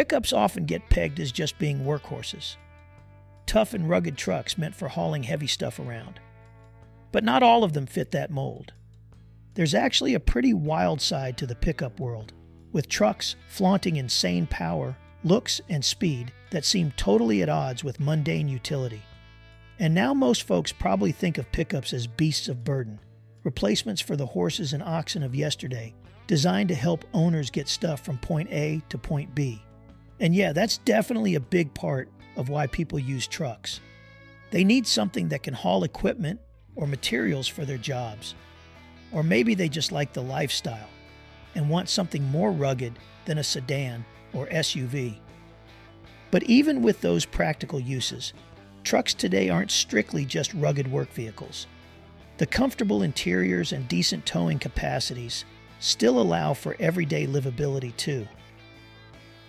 Pickups often get pegged as just being workhorses. Tough and rugged trucks meant for hauling heavy stuff around. But not all of them fit that mold. There's actually a pretty wild side to the pickup world, with trucks flaunting insane power, looks, and speed that seem totally at odds with mundane utility. And now most folks probably think of pickups as beasts of burden, replacements for the horses and oxen of yesterday, designed to help owners get stuff from point A to point B. And yeah, that's definitely a big part of why people use trucks. They need something that can haul equipment or materials for their jobs. Or maybe they just like the lifestyle and want something more rugged than a sedan or SUV. But even with those practical uses, trucks today aren't strictly just rugged work vehicles. The comfortable interiors and decent towing capacities still allow for everyday livability too.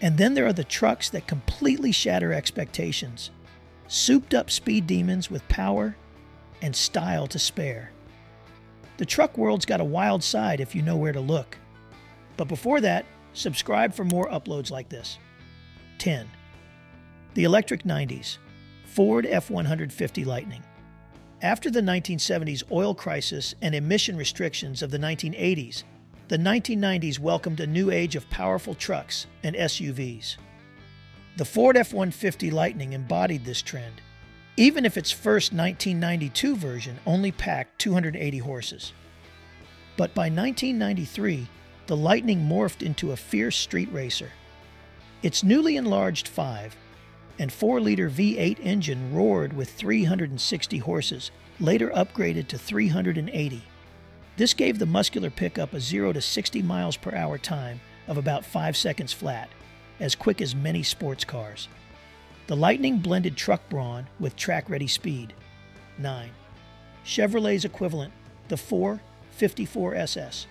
And then there are the trucks that completely shatter expectations. Souped up speed demons with power and style to spare. The truck world's got a wild side if you know where to look. But before that, subscribe for more uploads like this. 10. The Electric 90s Ford F 150 Lightning. After the 1970s oil crisis and emission restrictions of the 1980s, the 1990s welcomed a new age of powerful trucks and SUVs. The Ford F 150 Lightning embodied this trend, even if its first 1992 version only packed 280 horses. But by 1993, the Lightning morphed into a fierce street racer. Its newly enlarged 5 and 4 liter V8 engine roared with 360 horses, later upgraded to 380. This gave the muscular pickup a 0 to 60 miles per hour time of about 5 seconds flat, as quick as many sports cars. The Lightning blended truck brawn with track ready speed. 9. Chevrolet's equivalent, the 454SS.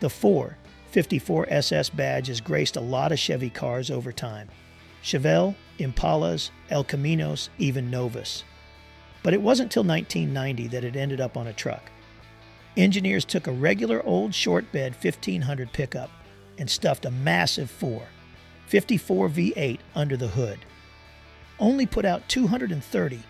The 454SS badge has graced a lot of Chevy cars over time Chevelle, Impalas, El Caminos, even Novas. But it wasn't till 1990 that it ended up on a truck engineers took a regular old short bed 1500 pickup and stuffed a massive 4, 54 V8 under the hood. Only put out 230,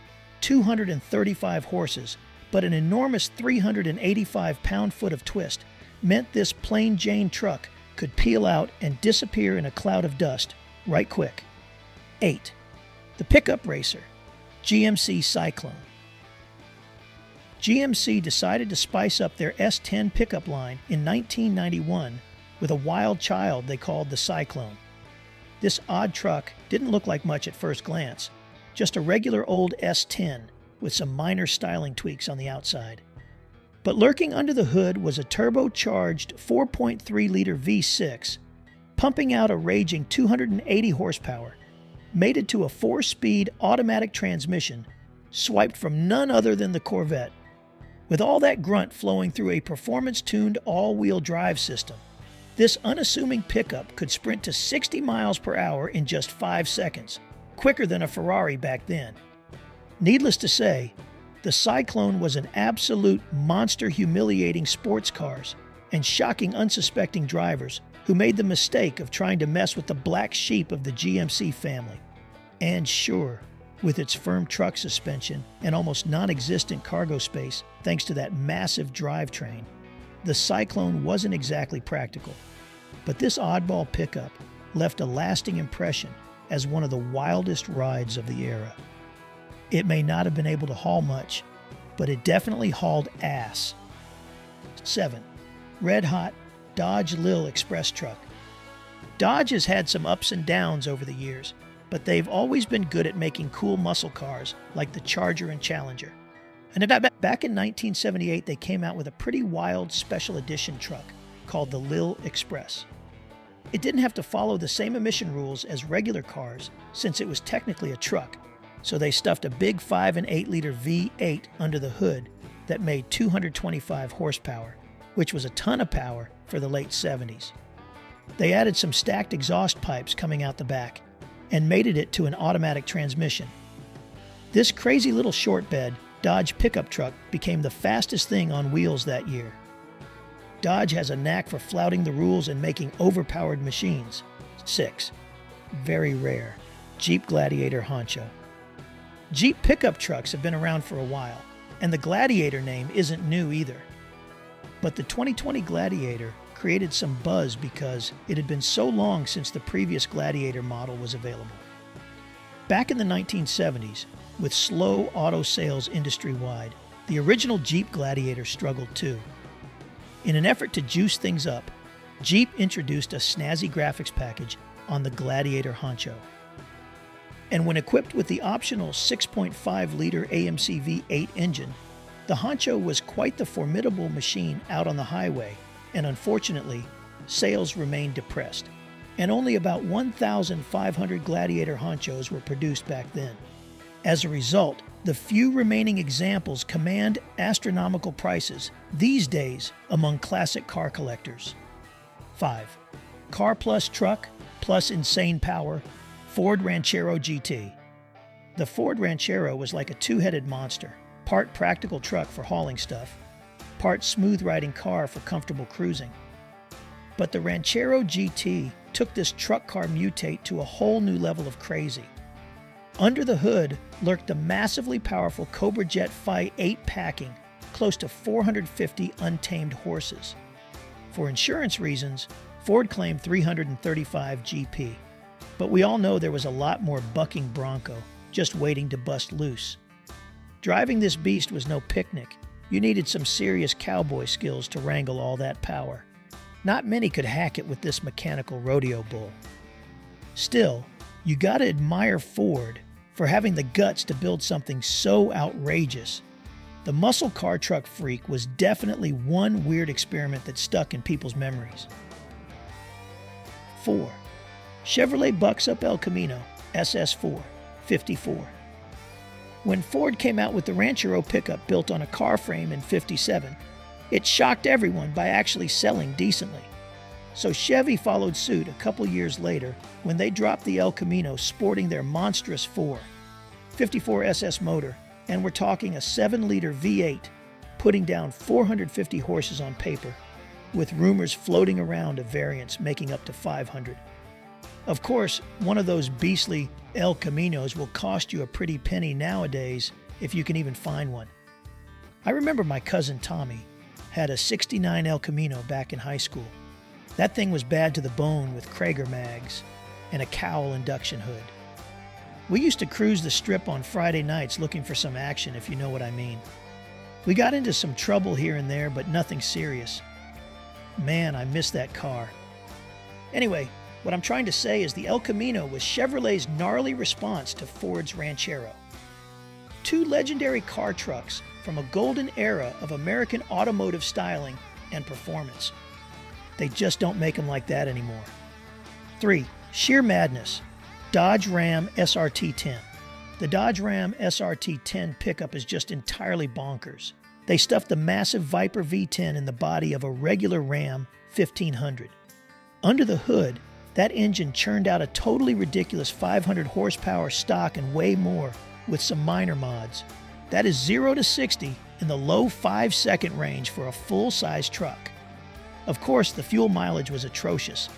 235 horses, but an enormous 385 pound foot of twist meant this plain Jane truck could peel out and disappear in a cloud of dust right quick. 8. The Pickup Racer, GMC Cyclone. GMC decided to spice up their S10 pickup line in 1991 with a wild child they called the Cyclone. This odd truck didn't look like much at first glance, just a regular old S10 with some minor styling tweaks on the outside. But lurking under the hood was a turbocharged 4.3 liter V6, pumping out a raging 280 horsepower, mated to a four speed automatic transmission swiped from none other than the Corvette. With all that grunt flowing through a performance tuned all wheel drive system, this unassuming pickup could sprint to 60 miles per hour in just 5 seconds, quicker than a Ferrari back then. Needless to say, the Cyclone was an absolute monster humiliating sports cars and shocking unsuspecting drivers who made the mistake of trying to mess with the black sheep of the GMC family. And sure, with its firm truck suspension and almost non existent cargo space thanks to that massive drivetrain, the Cyclone wasn't exactly practical. But this oddball pickup left a lasting impression as one of the wildest rides of the era. It may not have been able to haul much, but it definitely hauled ass. 7. Red Hot Dodge Lil Express Truck. Dodge has had some ups and downs over the years, but they've always been good at making cool muscle cars like the Charger and Challenger. And back in 1978, they came out with a pretty wild special edition truck called the Lil Express. It didn't have to follow the same emission rules as regular cars since it was technically a truck, so they stuffed a big 5 and 8 liter V8 under the hood that made 225 horsepower, which was a ton of power for the late 70s. They added some stacked exhaust pipes coming out the back and mated it to an automatic transmission. This crazy little short bed Dodge pickup truck became the fastest thing on wheels that year. Dodge has a knack for flouting the rules and making overpowered machines. 6. very rare Jeep Gladiator Honcho. Jeep pickup trucks have been around for a while, and the Gladiator name isn't new either. But the 2020 Gladiator created some buzz because it had been so long since the previous Gladiator model was available. Back in the 1970s, with slow auto sales industry wide, the original Jeep Gladiator struggled too. In an effort to juice things up, Jeep introduced a snazzy graphics package on the Gladiator Honcho. And when equipped with the optional 6.5 liter AMC V8 engine, the Honcho was quite the formidable machine out on the highway, and unfortunately, sales remained depressed, and only about 1,500 Gladiator Honchos were produced back then. As a result, the few remaining examples command astronomical prices these days among classic car collectors. 5. Car plus truck plus insane power, Ford Ranchero GT. The Ford Ranchero was like a two headed monster, part practical truck for hauling stuff, part smooth riding car for comfortable cruising. But the Ranchero GT took this truck car mutate to a whole new level of crazy. Under the hood lurked a massively powerful Cobra Jet V8 packing close to 450 untamed horses. For insurance reasons, Ford claimed 335 GP, but we all know there was a lot more bucking Bronco just waiting to bust loose. Driving this beast was no picnic. You needed some serious cowboy skills to wrangle all that power. Not many could hack it with this mechanical rodeo bull. Still, you gotta admire Ford for having the guts to build something so outrageous. The muscle car truck freak was definitely one weird experiment that stuck in people's memories. 4. Chevrolet bucks up El Camino SS4 54. When Ford came out with the Ranchero pickup built on a car frame in 57, it shocked everyone by actually selling decently. So Chevy followed suit a couple years later when they dropped the El Camino sporting their monstrous 4, 54 SS motor, and we're talking a 7 liter V8 putting down 450 horses on paper, with rumors floating around of variants making up to 500. Of course, one of those beastly El Caminos will cost you a pretty penny nowadays if you can even find one. I remember my cousin Tommy had a 69 El Camino back in high school. That thing was bad to the bone with Cragar mags and a cowl induction hood. We used to cruise the strip on Friday nights looking for some action, if you know what I mean. We got into some trouble here and there, but nothing serious. Man, I miss that car. Anyway, what I'm trying to say is the El Camino was Chevrolet's gnarly response to Ford's Ranchero. Two legendary car trucks from a golden era of American automotive styling and performance. They just don't make them like that anymore. 3. Sheer madness. Dodge Ram SRT 10. The Dodge Ram SRT 10 pickup is just entirely bonkers. They stuffed the massive Viper V10 in the body of a regular Ram 1500. Under the hood, that engine churned out a totally ridiculous 500 horsepower stock and way more with some minor mods. That is 0 to 60 in the low 5 second range for a full size truck. Of course, the fuel mileage was atrocious,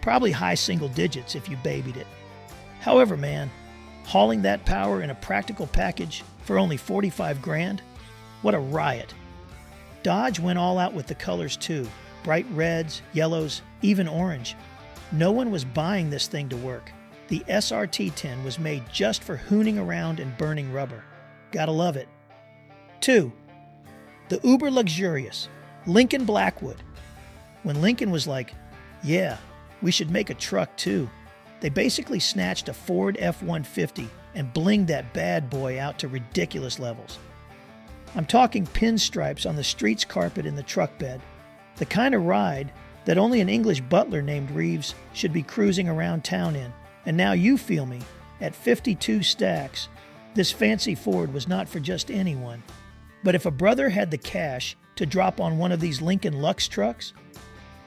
probably high single digits if you babied it. However, man, hauling that power in a practical package for only 45 grand? What a riot. Dodge went all out with the colors too bright reds, yellows, even orange. No one was buying this thing to work. The SRT 10 was made just for hooning around and burning rubber. Gotta love it. 2. The uber luxurious Lincoln Blackwood. When Lincoln was like, yeah, we should make a truck too, they basically snatched a Ford F 150 and blinged that bad boy out to ridiculous levels. I'm talking pinstripes on the street's carpet in the truck bed, the kind of ride that only an English butler named Jeeves should be cruising around town in. And now you feel me. At 52 stacks, this fancy Ford was not for just anyone. But if a brother had the cash to drop on one of these Lincoln Lux trucks,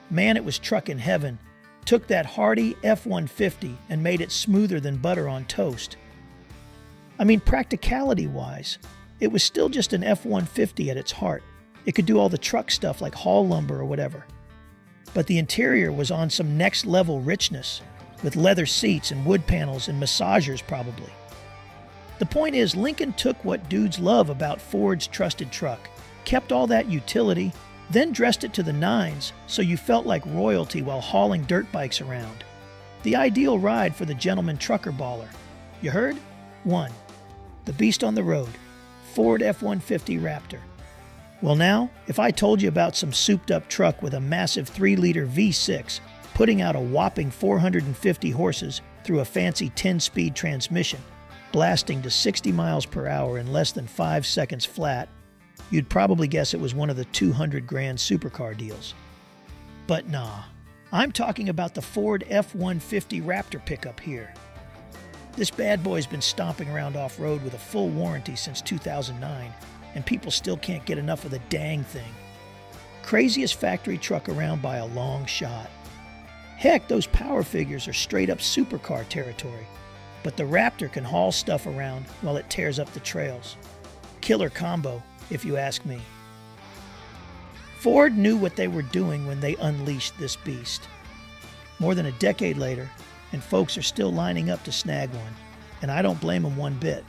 man, it was truck in heaven. Took that hardy F 150 and made it smoother than butter on toast. I mean, practicality wise, it was still just an F 150 at its heart. It could do all the truck stuff like haul lumber or whatever but the interior was on some next level richness, with leather seats and wood panels and massagers, probably. The point is, Lincoln took what dudes love about Ford's trusted truck, kept all that utility, then dressed it to the nines so you felt like royalty while hauling dirt bikes around. The ideal ride for the gentleman trucker baller. You heard? 1. The Beast on the Road, Ford F 150 Raptor. Well, now, if I told you about some souped up truck with a massive 3 liter V6 putting out a whopping 450 horses through a fancy 10 speed transmission, blasting to 60 miles per hour in less than 5 seconds flat, you'd probably guess it was one of the 200 grand supercar deals. But nah, I'm talking about the Ford F 150 Raptor pickup here. This bad boy's been stomping around off road with a full warranty since 2009 and people still can't get enough of the dang thing. Craziest factory truck around by a long shot. Heck, those power figures are straight up supercar territory. But the Raptor can haul stuff around while it tears up the trails. Killer combo, if you ask me. Ford knew what they were doing when they unleashed this beast. More than a decade later, and folks are still lining up to snag one, and I don't blame them one bit.